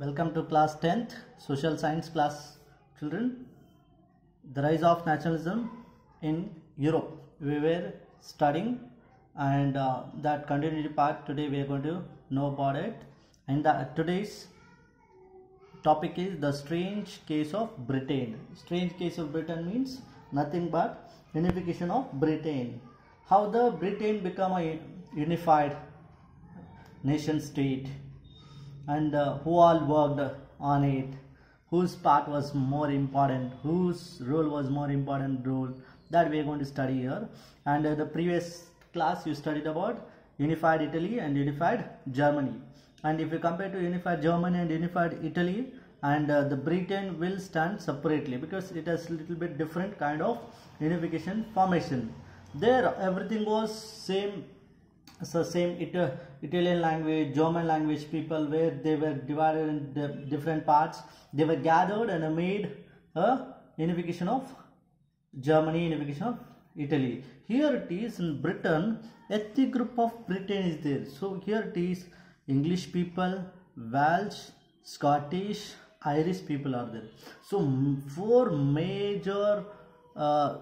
Welcome to class 10th social science class children. The rise of nationalism in Europe. We were studying and uh, that continuity part today we are going to know about it. And the, today's topic is the strange case of Britain. Strange case of Britain means nothing but unification of Britain. How the Britain become a unified nation state and uh, who all worked on it? Whose part was more important? Whose role was more important role? That we are going to study here. And uh, the previous class you studied about unified italy and unified germany. And if you compare to unified germany and unified italy and uh, the britain will stand separately because it has a little bit different kind of unification formation. There everything was same so same it, uh, italian language german language people where they were divided in different parts. They were gathered and made a unification of germany unification of italy. Here it is in britain. Ethnic group of britain is there. So here it is. English people welsh scottish irish people are there. So four major uh,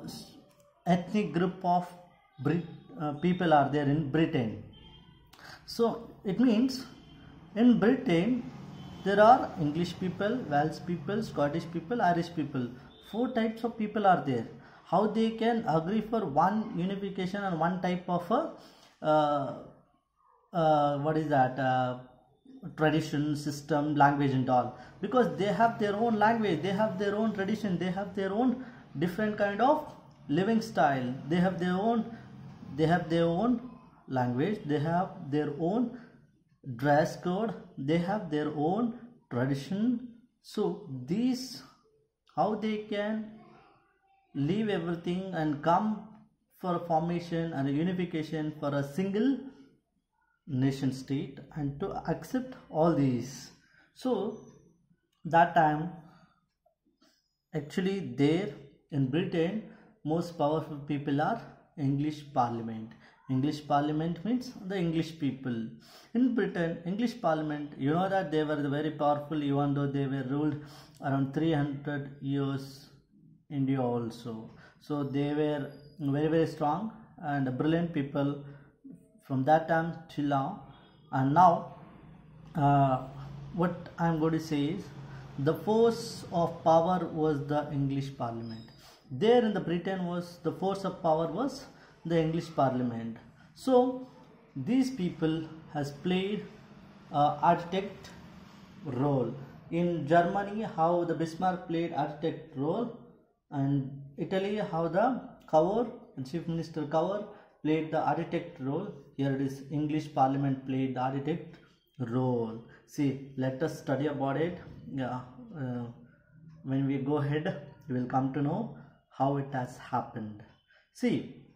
ethnic group of Brit uh, people are there in Britain. So it means in Britain there are English people, Welsh people, Scottish people, Irish people. Four types of people are there. How they can agree for one unification and one type of a uh, uh, what is that tradition, system, language and all because they have their own language, they have their own tradition, they have their own different kind of living style, they have their own they have their own language they have their own dress code they have their own tradition. So these how they can leave everything and come for a formation and a unification for a single nation state and to accept all these. So that time actually there in britain most powerful people are English Parliament. English Parliament means the English people. In Britain, English Parliament, you know that they were very powerful even though they were ruled around 300 years India also. So they were very very strong and brilliant people from that time till now. And now, uh, what I am going to say is the force of power was the English Parliament there in the britain was the force of power was the english parliament. So these people has played uh, architect role. In germany how the bismarck played architect role and italy how the Cavour chief minister Cavour played the architect role. Here it is english parliament played the architect role. See let us study about it. Yeah uh, when we go ahead you will come to know how it has happened. See,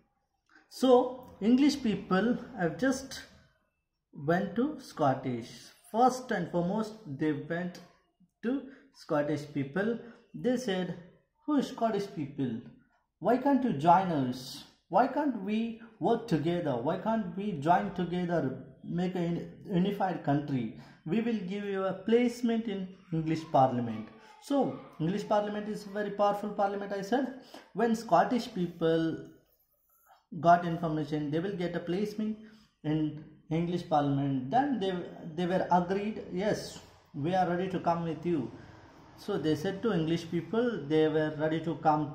so English people have just went to Scottish. First and foremost, they went to Scottish people. They said, who is Scottish people? Why can't you join us? Why can't we work together? Why can't we join together, make a unified country? We will give you a placement in English Parliament. So, English Parliament is a very powerful parliament, I said. When Scottish people got information, they will get a placement in English Parliament. Then they, they were agreed, yes, we are ready to come with you. So, they said to English people, they were ready to come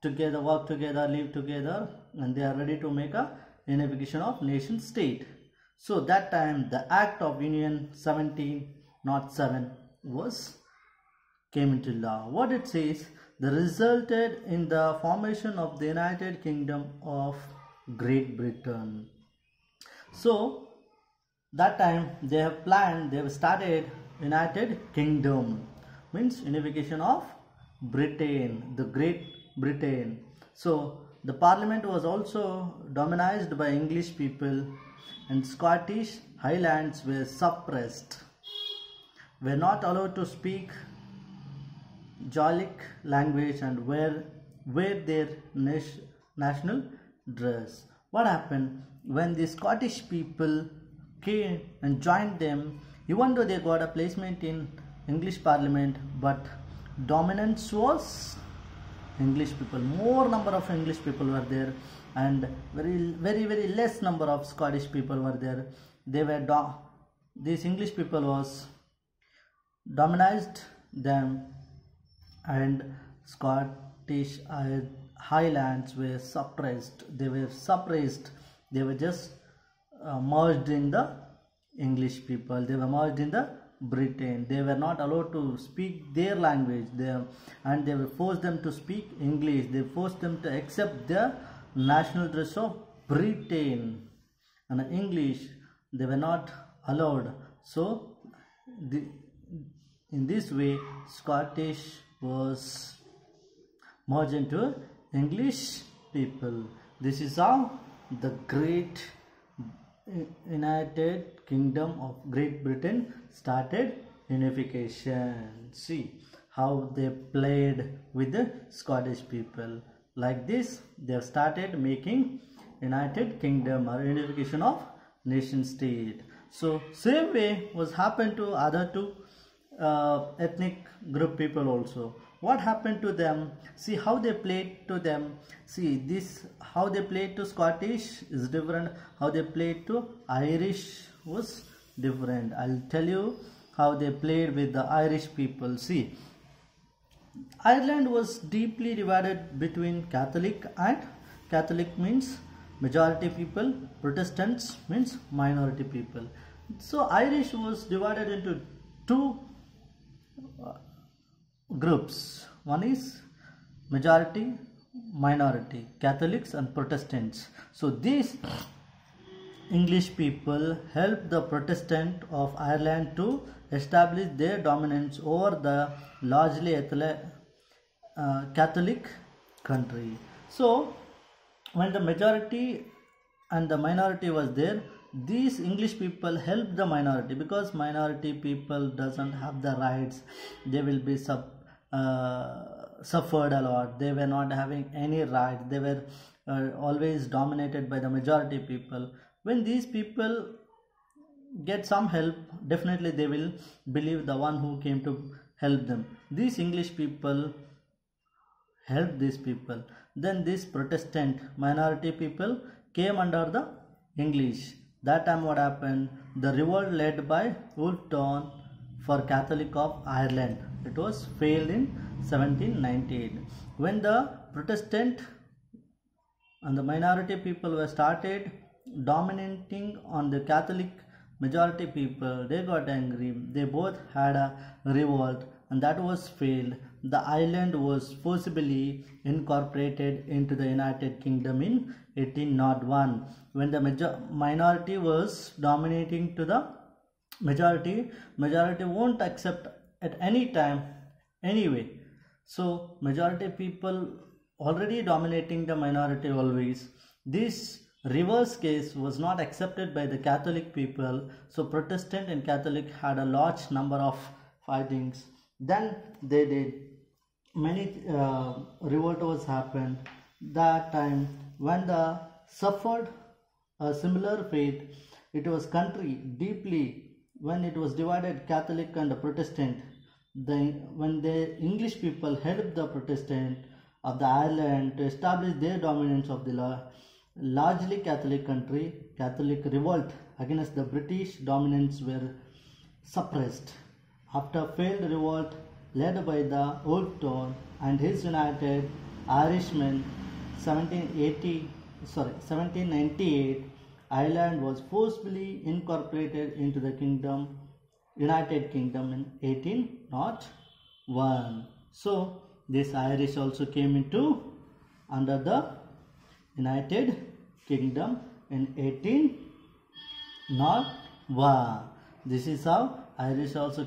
together, work together, live together, and they are ready to make a unification of nation state. So, that time the Act of Union 1707 was came into law. What it says, the resulted in the formation of the United Kingdom of Great Britain. So that time they have planned, they have started United Kingdom means unification of Britain, the Great Britain. So the parliament was also dominated by English people and Scottish Highlands were suppressed, were not allowed to speak Gaelic language and wear, wear their national dress. What happened when the Scottish people came and joined them, even though they got a placement in English Parliament, but dominance was English people. More number of English people were there, and very very very less number of Scottish people were there. They were these English people was dominated them, and Scottish Highlands were suppressed. They were suppressed. They were just uh, merged in the English people. They were merged in the Britain. They were not allowed to speak their language. They, and they were forced them to speak English. They forced them to accept the national dress of Britain and English. They were not allowed. So, the, in this way, Scottish was merged into English people. This is how the great United Kingdom of Great Britain started unification. See how they played with the Scottish people. Like this, they have started making United Kingdom or unification of nation state. So same way was happened to other two uh, ethnic group people also. What happened to them? See how they played to them. See this how they played to scottish is different. How they played to irish was different. I'll tell you how they played with the irish people. See ireland was deeply divided between catholic and catholic means majority people protestants means minority people. So irish was divided into two groups. One is majority, minority, Catholics and Protestants. So these English people helped the Protestant of Ireland to establish their dominance over the largely uh, Catholic country. So when the majority and the minority was there, these english people help the minority because minority people doesn't have the rights. They will be sub uh, suffered a lot. They were not having any rights. They were uh, always dominated by the majority people. When these people get some help definitely they will believe the one who came to help them. These english people help these people. Then this protestant minority people came under the english that time what happened? The revolt led by Wolfe for Catholic of Ireland. It was failed in 1798. When the Protestant and the minority people were started dominating on the Catholic majority people, they got angry. They both had a revolt and that was failed. The Ireland was forcibly incorporated into the United Kingdom in 1801 when the major minority was dominating to the majority. Majority won't accept at any time anyway. So majority people already dominating the minority always. This reverse case was not accepted by the catholic people. So protestant and catholic had a large number of fightings then they did. Many uh, revolt was happened. That time when the suffered a similar fate it was country deeply when it was divided catholic and protestant. Then when the english people helped the protestant of the ireland to establish their dominance of the law, largely catholic country catholic revolt against the british dominance were suppressed after failed revolt led by the Wolfe and his United Irishmen 1780 sorry 1798 Ireland was forcibly incorporated into the kingdom United Kingdom in 1801 so this Irish also came into under the United Kingdom in 1801 this is how Irish also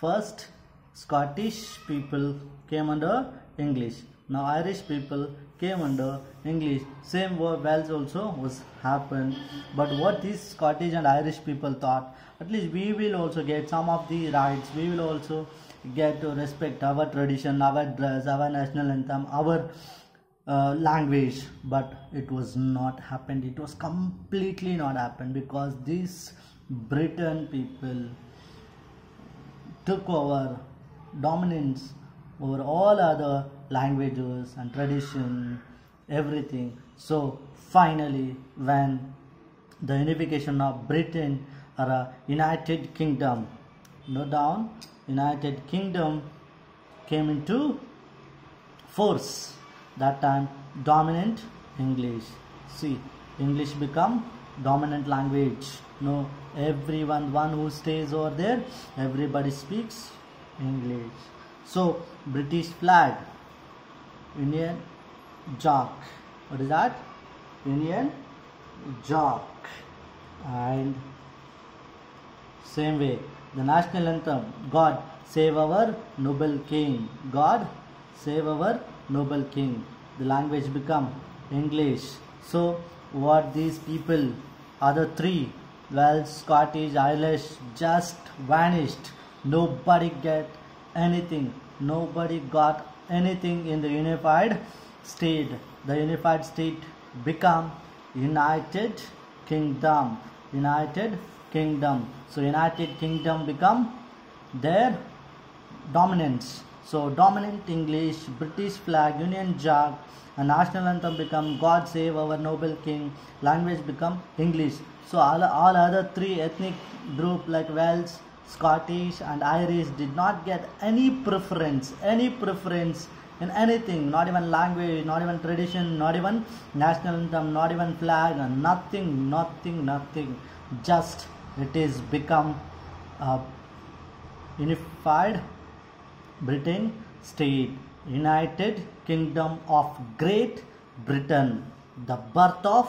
first Scottish people came under English now Irish people came under English. Same Wales also was happened. But what these Scottish and Irish people thought, at least we will also get some of the rights. We will also get to respect our tradition, our dress, our national anthem, our uh, language. But it was not happened. It was completely not happened because these Britain people took over dominance over all other languages and tradition, everything. So finally, when the unification of Britain or a United Kingdom, no down, United Kingdom came into force. That time, dominant English. See, English become dominant language. No, everyone, one who stays over there, everybody speaks English. So, British flag, Union Jack. What is that? Union Jack. And same way, the national anthem, God save our noble king. God save our noble king. The language become English. So, what these people, other three, Welsh, Scottish, Irish, just vanished. Nobody get anything. Nobody got anything in the unified state. The unified state become United Kingdom. United Kingdom. So United Kingdom become their dominance. So dominant English, British flag, Union Jack, a national anthem become God save our noble king, language become English. So all, all other three ethnic group like Welsh, Scottish and Irish did not get any preference, any preference in anything, not even language, not even tradition, not even national anthem, not even flag, nothing, nothing, nothing. Just it is become a unified Britain state, United Kingdom of Great Britain, the birth of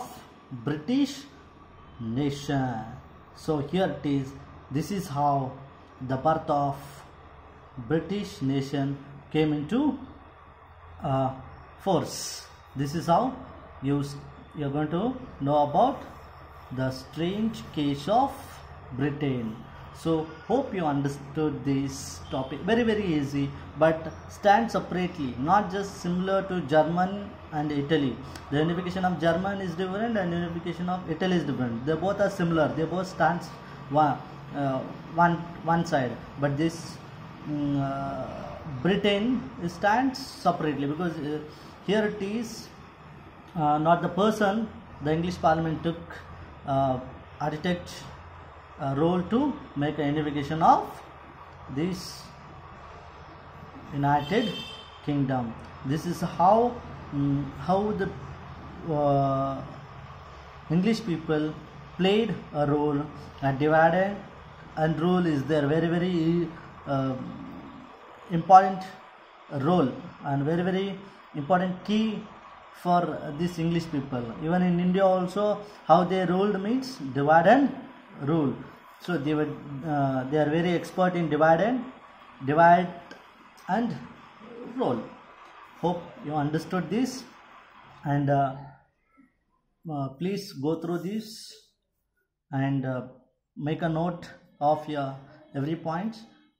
British nation. So here it is. This is how the birth of British nation came into uh, force. This is how you you are going to know about the strange case of Britain. So hope you understood this topic. Very very easy, but stand separately, not just similar to German and Italy. The unification of German is different and unification of Italy is different. They both are similar. They both stands one uh, one one side, but this. Um, uh, Britain stands separately because uh, here it is uh, not the person the English Parliament took uh, architect role to make a unification of this United Kingdom. This is how um, how the uh, English people played a role and divided and rule is their very very uh, important role and very very important key for these English people. Even in India also, how they ruled means divide and rule. So they were uh, they are very expert in divide and divide and rule. Hope you understood this, and uh, uh, please go through this and uh, make a note of your every point.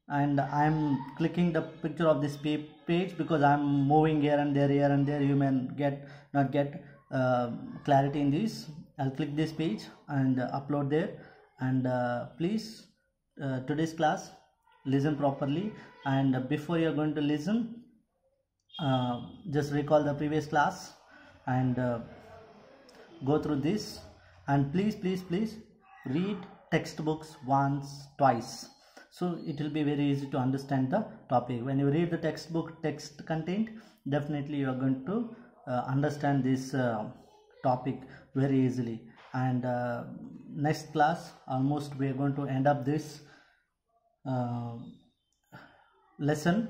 And I'm clicking the picture of this page because I'm moving here and there here and there. You may get not get uh, clarity in this. I'll click this page and upload there and uh, please uh, today's class listen properly. And before you're going to listen uh, just recall the previous class and uh, go through this. And please please please read textbooks once twice. So it will be very easy to understand the topic. When you read the textbook text content definitely you are going to uh, understand this uh, topic very easily and uh, next class almost we are going to end up this uh, lesson.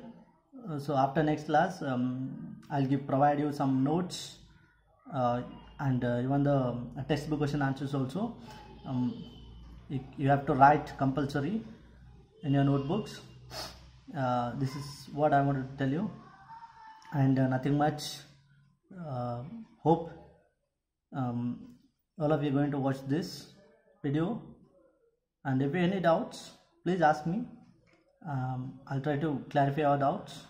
Uh, so after next class um, i'll give provide you some notes uh, and even the textbook question answers also. Um, you have to write compulsory in your notebooks uh, this is what I wanted to tell you. And uh, nothing much. Uh, hope um, all of you going to watch this video. And if you have any doubts please ask me. Um, I'll try to clarify your doubts.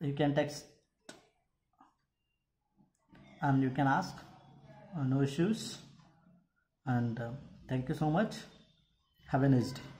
You can text and you can ask. Uh, no issues. And uh, thank you so much. Have a nice day